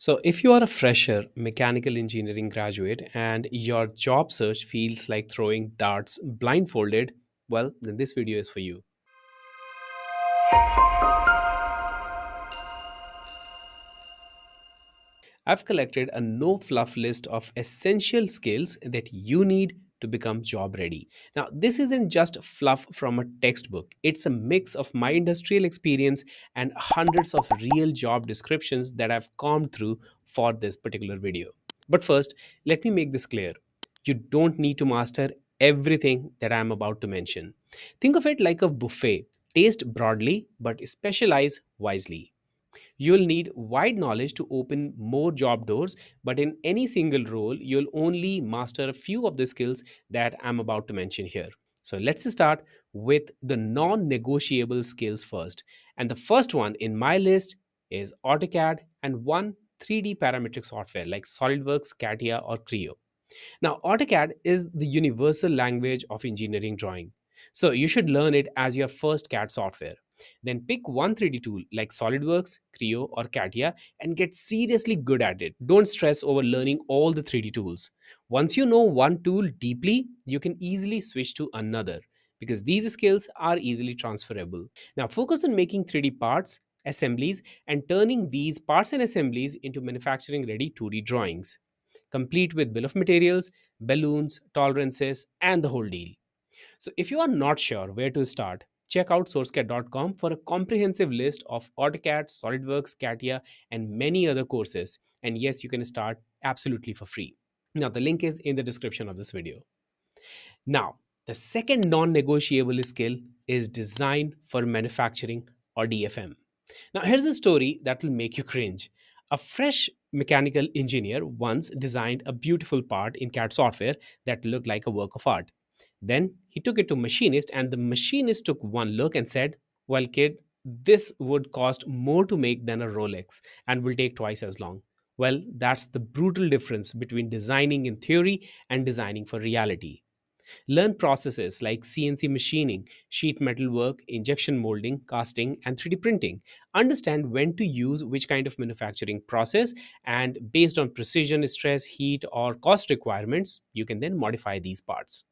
So, if you are a fresher mechanical engineering graduate and your job search feels like throwing darts blindfolded, well, then this video is for you. I've collected a no fluff list of essential skills that you need to become job ready. Now, this isn't just fluff from a textbook, it's a mix of my industrial experience and hundreds of real job descriptions that I've combed through for this particular video. But first, let me make this clear you don't need to master everything that I'm about to mention. Think of it like a buffet. Taste broadly, but specialize wisely. You'll need wide knowledge to open more job doors, but in any single role, you'll only master a few of the skills that I'm about to mention here. So let's start with the non negotiable skills first. And the first one in my list is AutoCAD and one 3D parametric software like SolidWorks, CATIA, or Creo. Now, AutoCAD is the universal language of engineering drawing. So you should learn it as your first CAD software. Then pick one 3D tool like SolidWorks, Creo, or CATIA and get seriously good at it. Don't stress over learning all the 3D tools. Once you know one tool deeply, you can easily switch to another because these skills are easily transferable. Now focus on making 3D parts, assemblies, and turning these parts and assemblies into manufacturing ready 2D drawings complete with bill of materials, balloons, tolerances, and the whole deal. So, if you are not sure where to start, check out sourcecad.com for a comprehensive list of AutoCAD, SolidWorks, CATIA, and many other courses. And yes, you can start absolutely for free. Now, the link is in the description of this video. Now, the second non negotiable skill is design for manufacturing or DFM. Now, here's a story that will make you cringe. A fresh mechanical engineer once designed a beautiful part in CAD software that looked like a work of art. Then he took it to machinist and the machinist took one look and said, "Well kid, this would cost more to make than a Rolex and will take twice as long." Well, that's the brutal difference between designing in theory and designing for reality. Learn processes like CNC machining, sheet metal work, injection molding, casting, and 3D printing. Understand when to use which kind of manufacturing process, and based on precision, stress, heat, or cost requirements, you can then modify these parts.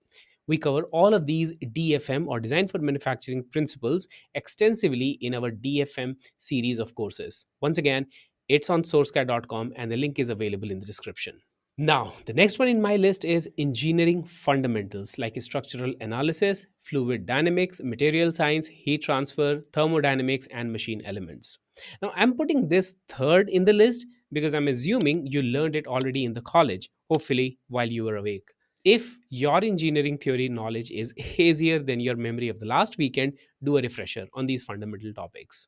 We cover all of these DFM or design for manufacturing principles extensively in our DFM series of courses. Once again, it's on sourcecad.com and the link is available in the description. Now, the next one in my list is engineering fundamentals like structural analysis, fluid dynamics, material science, heat transfer, thermodynamics, and machine elements. Now, I'm putting this third in the list because I'm assuming you learned it already in the college, hopefully, while you were awake. If your engineering theory knowledge is hazier than your memory of the last weekend, do a refresher on these fundamental topics.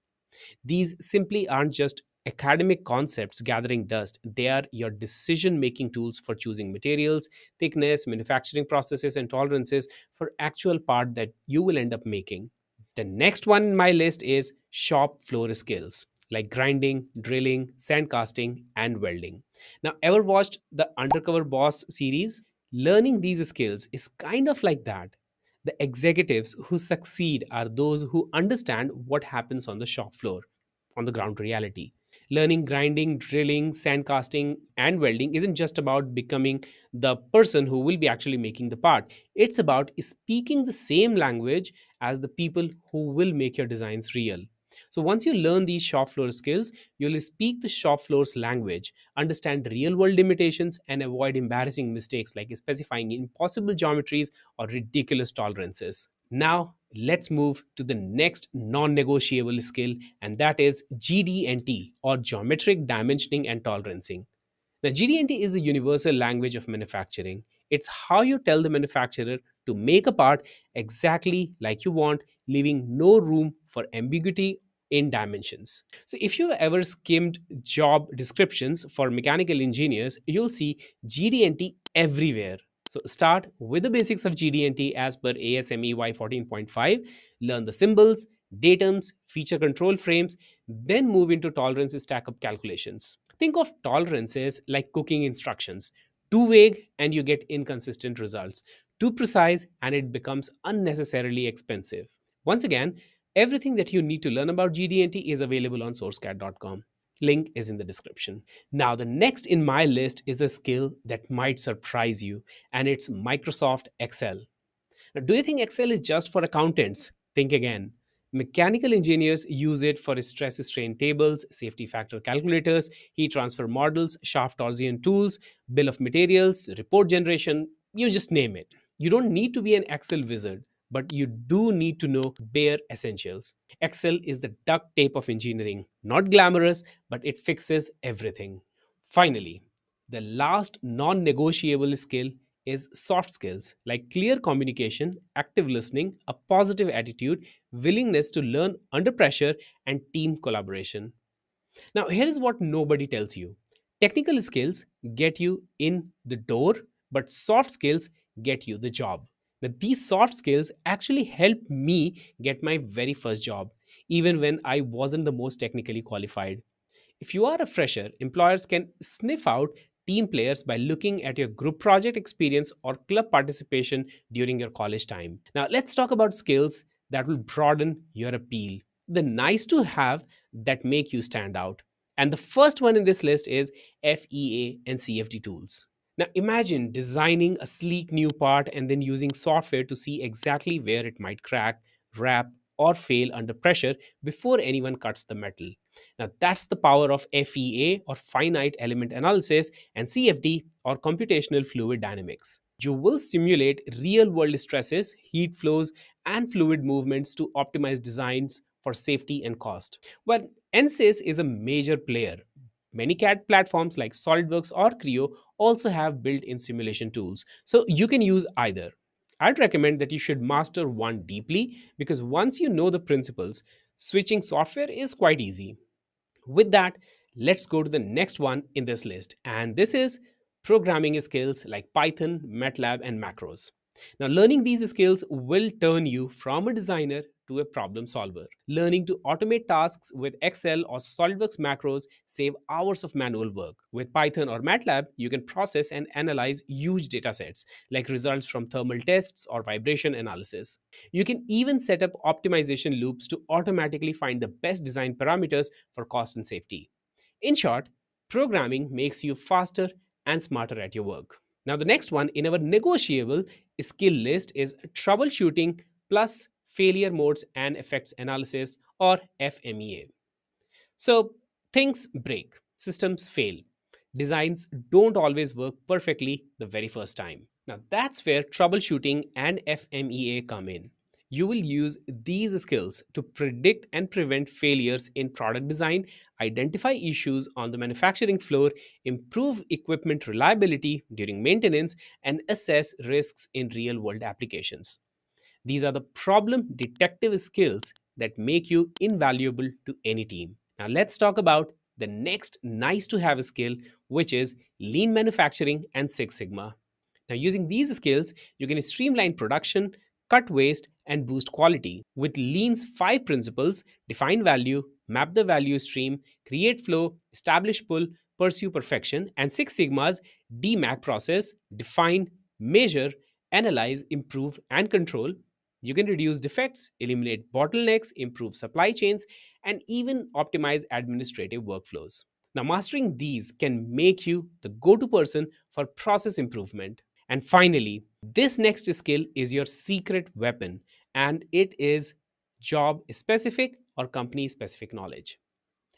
These simply aren't just academic concepts gathering dust. They are your decision making tools for choosing materials, thickness, manufacturing processes, and tolerances for actual part that you will end up making. The next one in my list is shop floor skills like grinding, drilling, sand casting, and welding. Now, ever watched the Undercover Boss series? Learning these skills is kind of like that. The executives who succeed are those who understand what happens on the shop floor, on the ground reality. Learning grinding, drilling, sandcasting, and welding isn't just about becoming the person who will be actually making the part. It's about speaking the same language as the people who will make your designs real. So once you learn these shop floor skills, you'll speak the shop floor's language, understand real world limitations, and avoid embarrassing mistakes like specifying impossible geometries or ridiculous tolerances. Now, let's move to the next non negotiable skill, and that is GD&T or Geometric Dimensioning and Tolerancing. Now, GD&T is the universal language of manufacturing. It's how you tell the manufacturer to make a part exactly like you want, leaving no room for ambiguity in dimensions. So, if you ever skimmed job descriptions for mechanical engineers, you'll see GD&T everywhere. So start with the basics of GD&T as per ASME Y14.5, learn the symbols, datums, feature control frames, then move into tolerances stack-up calculations. Think of tolerances like cooking instructions. Too vague and you get inconsistent results. Too precise and it becomes unnecessarily expensive. Once again, everything that you need to learn about GD&T is available on sourcecad.com. Link is in the description. Now, the next in my list is a skill that might surprise you, and it's Microsoft Excel. Now, do you think Excel is just for accountants? Think again. Mechanical engineers use it for stress strain tables, safety factor calculators, heat transfer models, shaft torsion tools, bill of materials, report generation, you just name it. You don't need to be an Excel wizard, but you do need to know bare essentials. Excel is the duct tape of engineering, not glamorous, but it fixes everything. Finally, the last non negotiable skill is soft skills like clear communication, active listening, a positive attitude, willingness to learn under pressure, and team collaboration. Now, here is what nobody tells you technical skills get you in the door, but soft skills get you the job. Now, these soft skills actually helped me get my very first job, even when I wasn't the most technically qualified. If you are a fresher, employers can sniff out team players by looking at your group project experience or club participation during your college time. Now, let's talk about skills that will broaden your appeal, the nice to have that make you stand out. And the first one in this list is FEA and CFD tools. Now, imagine designing a sleek new part and then using software to see exactly where it might crack, wrap, or fail under pressure before anyone cuts the metal. Now, that's the power of FEA or finite element analysis and CFD or computational fluid dynamics. You will simulate real world stresses, heat flows, and fluid movements to optimize designs for safety and cost. Well, ANSYS is a major player. Many CAD platforms like SolidWorks or Creo also have built in simulation tools, so you can use either. I'd recommend that you should master one deeply because once you know the principles, switching software is quite easy. With that, let's go to the next one in this list, and this is programming skills like Python, MATLAB, and macros. Now, learning these skills will turn you from a designer to a problem solver. Learning to automate tasks with Excel or SolidWorks macros save hours of manual work. With Python or MATLAB, you can process and analyze huge data sets, like results from thermal tests or vibration analysis. You can even set up optimization loops to automatically find the best design parameters for cost and safety. In short, programming makes you faster and smarter at your work. Now, the next one in our negotiable skill list is troubleshooting plus failure modes and effects analysis or FMEA. So, things break, systems fail, designs don't always work perfectly the very first time. Now, that's where troubleshooting and FMEA come in. You will use these skills to predict and prevent failures in product design, identify issues on the manufacturing floor, improve equipment reliability during maintenance, and assess risks in real world applications. These are the problem detective skills that make you invaluable to any team. Now, let's talk about the next nice to have skill, which is lean manufacturing and Six Sigma. Now, using these skills, you can streamline production, cut waste, and boost quality. With Lean's five principles define value, map the value stream, create flow, establish pull, pursue perfection, and Six Sigma's DMAIC process define, measure, analyze, improve, and control. You can reduce defects, eliminate bottlenecks, improve supply chains, and even optimize administrative workflows. Now, mastering these can make you the go to person for process improvement. And finally, this next skill is your secret weapon, and it is job specific or company specific knowledge.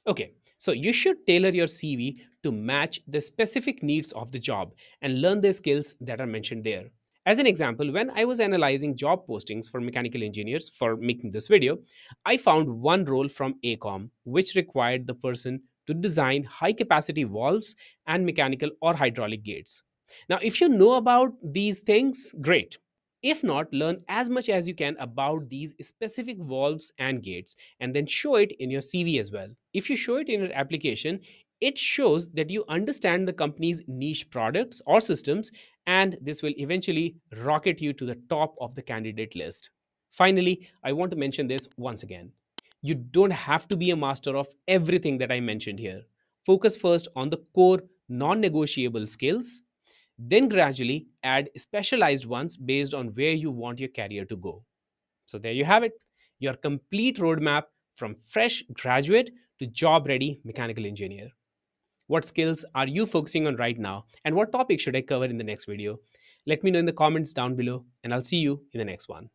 Okay, so you should tailor your CV to match the specific needs of the job and learn the skills that are mentioned there. As an example, when I was analyzing job postings for mechanical engineers for making this video, I found one role from AECOM which required the person to design high capacity valves and mechanical or hydraulic gates. Now, if you know about these things, great. If not, learn as much as you can about these specific valves and gates and then show it in your CV as well. If you show it in your application, it shows that you understand the company's niche products or systems, and this will eventually rocket you to the top of the candidate list. Finally, I want to mention this once again. You don't have to be a master of everything that I mentioned here. Focus first on the core non negotiable skills then gradually add specialized ones based on where you want your career to go. So there you have it, your complete roadmap from fresh graduate to job ready mechanical engineer. What skills are you focusing on right now, and what topic should I cover in the next video? Let me know in the comments down below, and I'll see you in the next one.